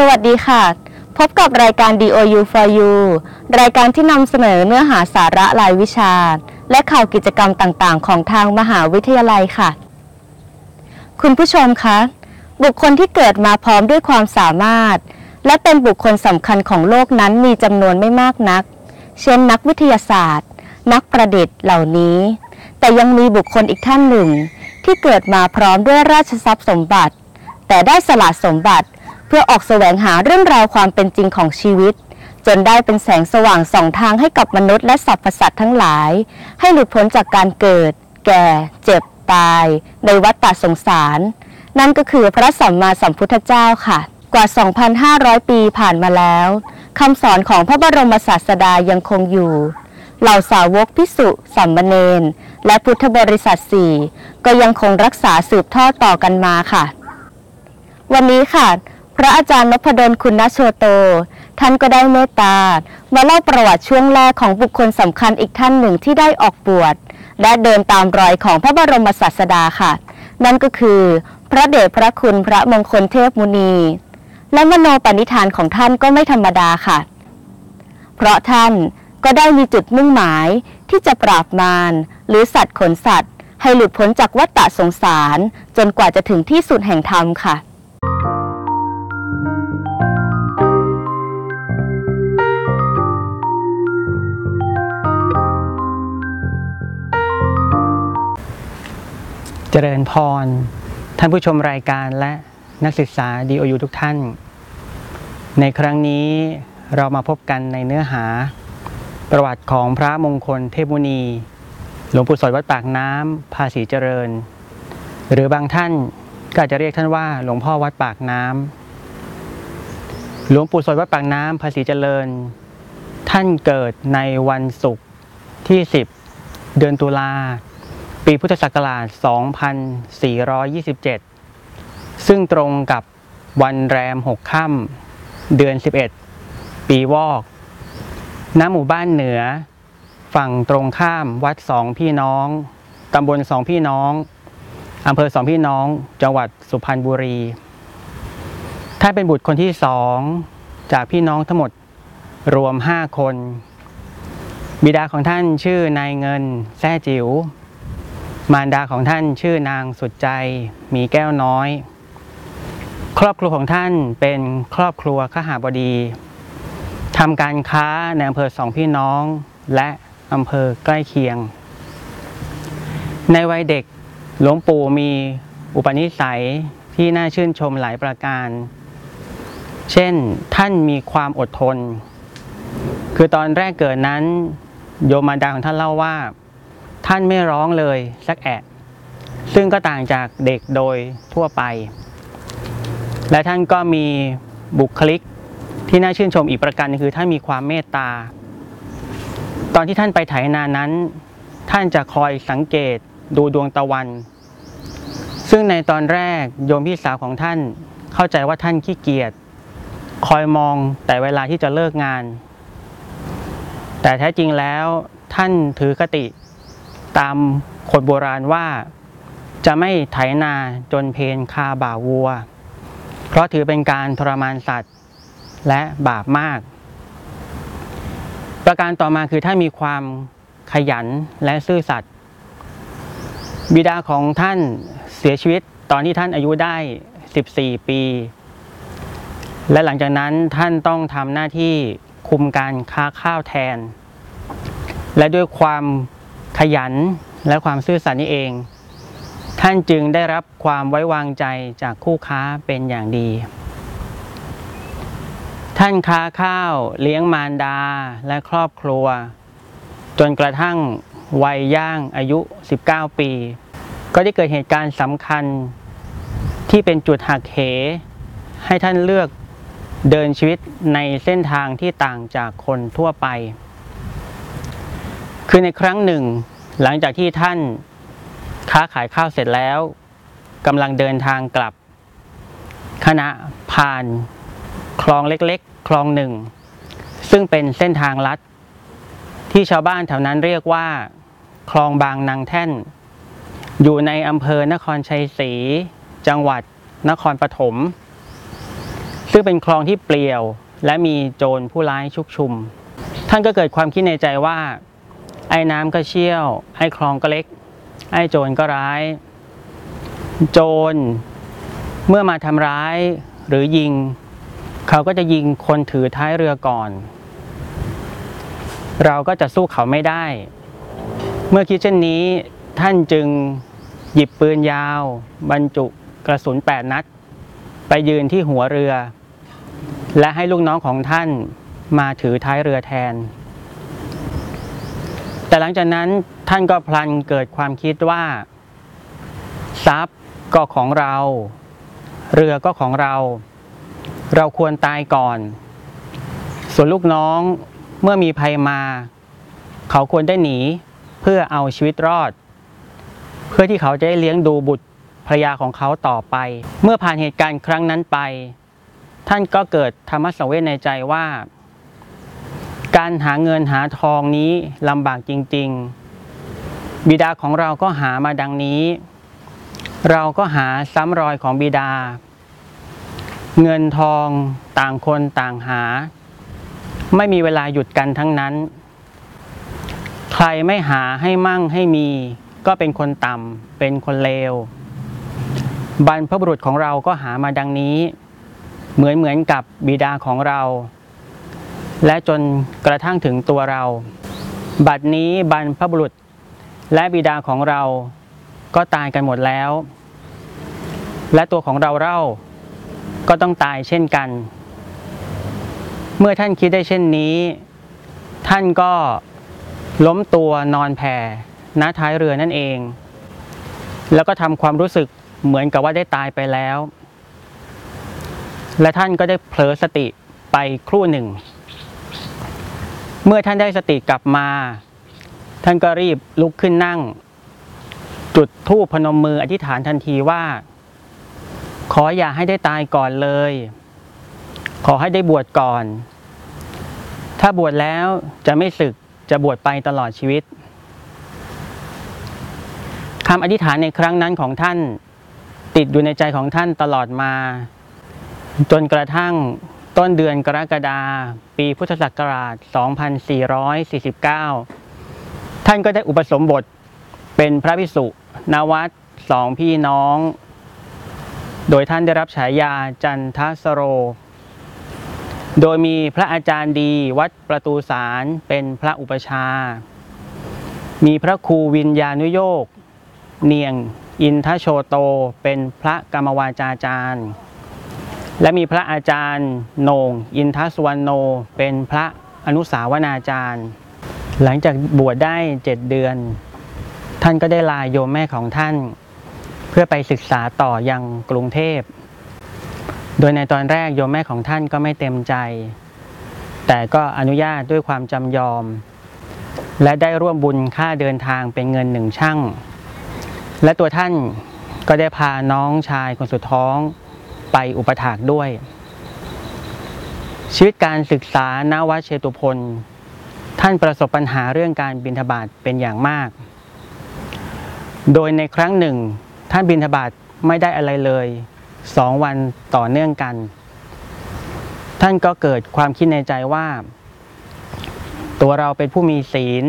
สวัสดีค่ะ พบกับรายการ DOU for You รายการที่นำเสนอเนื้อหาสาระรายวิชา และข่าวกิจกรรมต่างๆ ของทางมหาวิทยาลัยค่ะ คุณผู้ชมคะ บุคคลที่เกิดมาพร้อมด้วยความสามารถ และเป็นบุคคลสำคัญของโลกนั้นมีจำนวนไม่มากนัก เช่นนักวิทยาศาสตร์ นักประดิษฐ์เหล่านี้ แต่ยังมีบุคคลอีกท่านหนึ่ง ที่เกิดมาพร้อมด้วยราชทรัพย์สมบัติ แต่ได้สละสมบัติ เพื่อออกแสวงหาเรื่องราวความเป็นจริงของชีวิต จนได้เป็นแสงสว่างส่องทางให้กับมนุษย์และสรรพสัตว์ทั้งหลาย ให้หลุดพ้นจากการเกิด แก่ เจ็บ ตาย ในวัฏฏะสงสาร นั่นก็คือพระสัมมาสัมพุทธเจ้าค่ะ กว่า 2,500 ปีผ่านมาแล้วคำสอนของพระบรมศาสดายังคงอยู่เหล่าสาวกพิสุสัมมเนน และพุทธบริษัทสี่ก็ยังคงรักษาสืบทอดต่อกันมาค่ะ วันนี้ค่ะ พระอาจารย์นพดลคุณนโชโต ท่านก็ได้เมตตามาเล่าประวัติช่วงแรกของบุคคลสำคัญอีกท่านหนึ่งที่ได้ออกบวชและเดินตามรอยของพระบรมศาสดาค่ะ นั่นก็คือ พระเดชพระคุณพระมงคลเทพมุนี และมโนปณิธานของท่านก็ไม่ธรรมดาค่ะ เพราะท่านก็ได้มีจุดมุ่งหมายที่จะปราบมารหรือสัตว์ขนสัตว์ ให้หลุดพ้นจากวัฏฏะสงสาร จนกว่าจะถึงที่สุดแห่งธรรมค่ะ เจริญพร ท่านผู้ชมรายการและนักศึกษา DOU ทุกท่าน ในครั้งนี้เรามาพบกันในเนื้อหา ประวัติของพระมงคลเทพมุนี หลวงปู่สอยวัดปากน้ำภาษีเจริญ หรือบางท่านก็จะเรียกท่านว่าหลวงพ่อวัดปากน้ำหลวงปู่สอยวัดปากน้ำภาษีเจริญ ท่านเกิดในวันศุกร์ที่ 10 เดือนตุลา ปีพุทธศักราช 2427 ซึ่งตรงกับวันแรม 6 ค่ำเดือน 11 ปีวอก ณ หมู่บ้านเหนือ ฝั่งตรงข้ามวัดสองพี่น้องตำบลสองพี่น้องอำเภอสองพี่น้อง จังหวัดสุพรรณบุรี ท่านเป็นบุตรคนที่สองจากพี่น้องทั้งหมดรวม5คน บิดาของท่านชื่อนายเงินแซ่จิ๋ว มารดาของท่านชื่อนางสุดใจมีแก้วน้อย ครอบครัวของท่านเป็นครอบครัวขหาบดีทำการค้าในอำเภอสองพี่น้องและอำเภอใกล้เคียง ในวัยเด็กหลวงปู่มีอุปนิสัยที่น่าชื่นชมหลายประการ เช่นท่านมีความอดทน คือตอนแรกเกิดนั้น โยมมารดาของท่านเล่าว่า ท่านไม่ร้องเลยสักแอะซึ่งก็ต่างจากเด็กโดยทั่วไป และท่านก็มีบุคลิกที่น่าชื่นชมอีกประการคือท่านมีความเมตตา ตอนที่ท่านไปไถนานั้น ท่านจะคอยสังเกตดูดวงตะวัน ซึ่งในตอนแรกโยมพี่สาวของท่านเข้าใจว่าท่านขี้เกียจคอยมองแต่เวลาที่จะเลิกงาน แต่แท้จริงแล้วท่านถือคติ ตามคนโบราณว่า จะไม่ไถนาจนเพนคาบ่าวัว เพราะถือเป็นการทรมานสัตว์และบาปมาก ประการต่อมาคือท่านมีความขยันและซื่อสัตย์บิดาของท่านเสียชีวิตตอนที่ท่านอายุได้ 14 ปี และหลังจากนั้นท่านต้องทำหน้าที่คุมการค้าข้าวแทน และด้วยความ ขยันและความซื่อสัตย์นี้เอง ท่านจึงได้รับความไว้วางใจจากคู่ค้าเป็นอย่างดี ท่านค้าข้าวเลี้ยงมารดาและครอบครัว จนกระทั่งวัยย่างอายุ 19 ปี ก็ได้เกิดเหตุการณ์สำคัญที่เป็นจุดหักเห ให้ท่านเลือกเดินชีวิตในเส้นทางที่ต่างจากคนทั่วไป คือในครั้งหนึ่ง หลังจากที่ท่านค้าขายข้าวเสร็จแล้วกำลังเดินทางกลับขณะผ่านคลองเล็กๆ คลองหนึ่ง ซึ่งเป็นเส้นทางลัด ที่ชาวบ้านแถวนั้นเรียกว่า คลองบางนางแท่น อยู่ในอำเภอนครชัยศรีจังหวัดนครปฐมซึ่งเป็นคลองที่เปลี่ยวและมีโจรผู้ร้ายชุกชุม ท่านก็เกิดความคิดในใจว่า ไอ้น้ำก็เชี่ยว ไอ้คลองก็เล็ก ไอ้โจรก็ร้าย โจร เมื่อมาทำร้ายหรือยิง เขาก็จะยิงคนถือท้ายเรือก่อน เราก็จะสู้เขาไม่ได้ เมื่อคิดเช่นนี้ท่านจึงหยิบปืนยาว บรรจุกระสุนแปดนัด ไปยืนที่หัวเรือ และให้ลูกน้องของท่านมาถือท้ายเรือแทน แต่หลังจากนั้นท่านก็พลันเกิดความคิดว่า ทรัพย์ก็ของเรา เรือก็ของเรา เราควรตายก่อน ส่วนลูกน้องเมื่อมีภัยมา เขาควรได้หนีเพื่อเอาชีวิตรอด เพื่อที่เขาจะได้เลี้ยงดูบุตรภรรยาของเขาต่อไป เมื่อผ่านเหตุการณ์ครั้งนั้นไป ท่านก็เกิดธรรมสังเวชในใจว่า การหาเงินหาทองนี้ลำบากจริง ๆ บิดาของเราก็หามาดังนี้ เราก็หาซ้ำรอยของบิดา เงินทองต่างคนต่างหา ไม่มีเวลาหยุดกันทั้งนั้น ใครไม่หาให้มั่งให้มี ก็เป็นคนต่ำเป็นคนเลวบรรพบุรุษของเราก็หามาดังนี้ เหมือนเหมือนกับบิดาของเรา และจนกระทั่งถึงตัวเรา บัดนี้บรรพบุรุษ และบิดาของเราก็ตายกันหมดแล้ว และตัวของเราเล่าก็ต้องตายเช่นกัน เมื่อท่านคิดได้เช่นนี้ ท่านก็ล้มตัวนอนแผ่ณท้ายเรือนั่นเอง แล้วก็ทำความรู้สึกเหมือนกับว่าได้ตายไปแล้ว และท่านก็ได้เผลอสติไปครู่หนึ่ง เมื่อท่านได้สติกลับมา ท่านก็รีบลุกขึ้นนั่ง จุดธูปพนมมืออธิษฐานทันทีว่า ขออย่าให้ได้ตายก่อนเลย ขอให้ได้บวชก่อน ถ้าบวชแล้วจะไม่สึกจะบวชไปตลอดชีวิตคำอธิษฐานในครั้งนั้นของท่านติดอยู่ในใจของท่านตลอดมา จนกระทั่ง ต้นเดือนกรกฎาปีพุทธศักราช 2449 ท่านก็ได้อุปสมบทเป็นพระภิกษุณวัดสองพี่น้อง โดยท่านได้รับฉายาจันทสโร โดยมีพระอาจารย์ดีวัดประตูสารเป็นพระอุปชา มีพระครูวิญญานุโยก เนียงอินทโชโตเป็นพระกรรมวาจาจารย์ และมีพระอาจารย์โหนงอินทสวรรณโน เป็นพระอนุสาวนาจารย์ หลังจากบวชได้เจ็ดเดือน ท่านก็ได้ลาโยมแม่ของท่าน เพื่อไปศึกษาต่อยังกรุงเทพ โดยในตอนแรกโยมแม่ของท่านก็ไม่เต็มใจ แต่ก็อนุญาตด้วยความจำยอม และได้ร่วมบุญค่าเดินทางเป็นเงินหนึ่งช่างและตัวท่านก็ได้พาน้องชายคนสุดท้อง ไปอุปถากด้วย ชีวิตการศึกษาณวัดเชตุพนท่านประสบปัญหาเรื่องการบินทบาทเป็นอย่างมาก โดยในครั้งหนึ่ง ท่านบินทบาทไม่ได้อะไรเลยสองวันต่อเนื่องกัน ท่านก็เกิดความคิดในใจว่า ตัวเราเป็นผู้มีศีล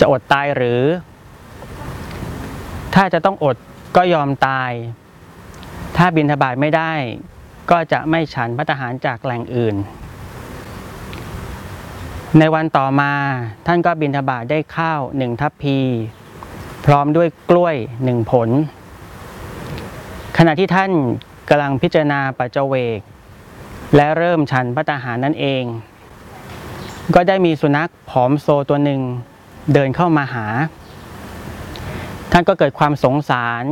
จะอดตายหรือ ถ้าจะต้องอดก็ยอมตาย ถ้าบินทบาทไม่ได้ ก็จะไม่ฉันพัตหารจากแหล่งอื่น ในวันต่อมาท่านก็บินทบาทได้ข้าวหนึ่งทัพพี พร้อมด้วยกล้วยหนึ่งผล ขณะที่ท่านกำลังพิจารณาปัจเจเวก และเริ่มฉันพัตหารนั่นเอง ก็ได้มีสุนัขผอมโซตัวหนึ่งเดินเข้ามาหา ท่านก็เกิดความสงสาร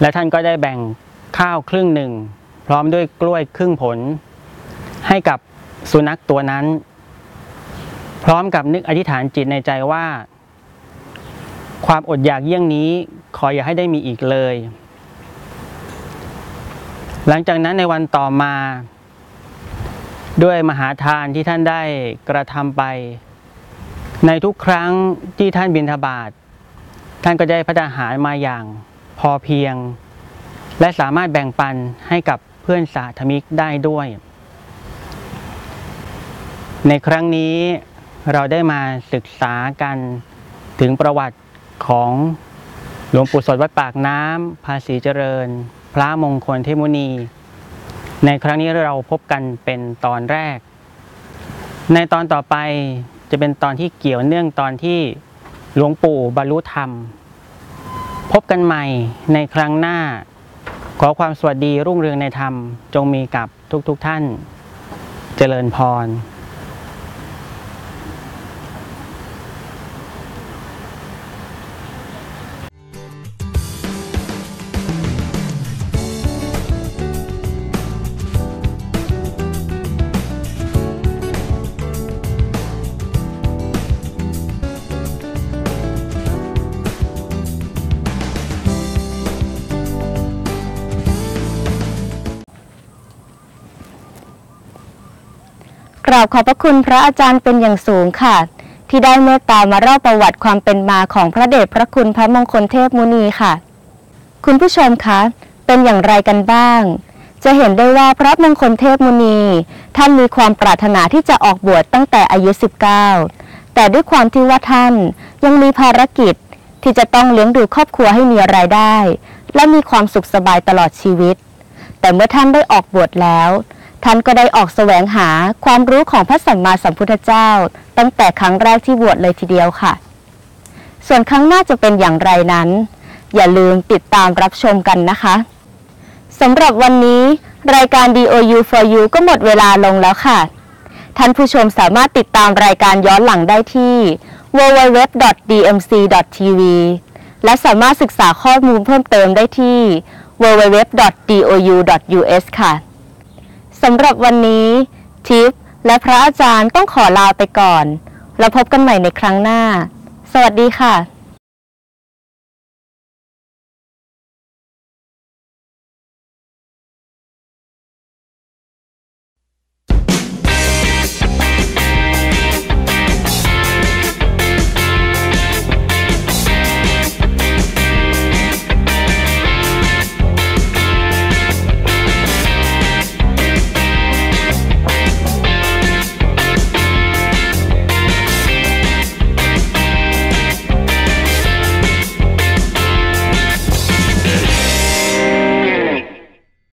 และท่านก็ได้แบ่งข้าวครึ่งหนึ่ง พร้อมด้วยกล้วยครึ่งผล ให้กับสุนัขตัวนั้น พร้อมกับนึกอธิษฐานจิตในใจว่า ความอดอยากเยี่ยงนี้ขออย่าให้ได้มีอีกเลย หลังจากนั้นในวันต่อมา ด้วยมหาทานที่ท่านได้กระทำไป ในทุกครั้งที่ท่านบิณฑบาตท่านก็ได้พัฒหารมาอย่าง พอเพียง และสามารถแบ่งปันให้กับเพื่อนสาธมิกได้ด้วย ในครั้งนี้เราได้มาศึกษากันถึงประวัติของหลวงปู่สดวัดปากน้ำภาษีเจริญ พระมงคลเทมุนี ในครั้งนี้เราพบกันเป็นตอนแรก ในตอนต่อไปจะเป็นตอนที่เกี่ยวเนื่องตอนที่หลวงปู่บรรลุธรรม พบกันใหม่ในครั้งหน้า ขอความสวัสดีรุ่งเรืองในธรรม จงมีกับทุกๆทท่าน เจริญพร ราบขอบพระคุณพระอาจารย์เป็นอย่างสูงค่ะ ที่ได้เมตตามาเล่าประวัติความเป็นมาของพระเดชพระคุณพระมงคลเทพมุนีค่ะ คุณผู้ชมคะ เป็นอย่างไรกันบ้าง จะเห็นได้ว่าพระมงคลเทพมุนี ท่านมีความปรารถนาที่จะออกบวชตั้งแต่อายุ 19 แต่ด้วยความที่ว่าท่านยังมีภารกิจที่จะต้องเลี้ยงดูครอบครัวให้มีรายได้ และมีความสุขสบายตลอดชีวิต แต่เมื่อท่านได้ออกบวชแล้ว ท่านก็ได้ออกแสวงหาความรู้ของพระสัมมาสัมพุทธเจ้า ตั้งแต่ครั้งแรกที่บวชเลยทีเดียวค่ะ ส่วนครั้งหน้าจะเป็นอย่างไรนั้น อย่าลืมติดตามรับชมกันนะคะสำหรับวันนี้ รายการ DOU for You ก็หมดเวลาลงแล้วค่ะ ท่านผู้ชมสามารถติดตามรายการย้อนหลังได้ที่ www.dmc.tv และสามารถศึกษาข้อมูลเพิ่มเติมได้ที่ www.dou.us ค่ะ สำหรับวันนี้ทิพย์และพระอาจารย์ต้องขอลาไปก่อน แล้วพบกันใหม่ในครั้งหน้า สวัสดีค่ะ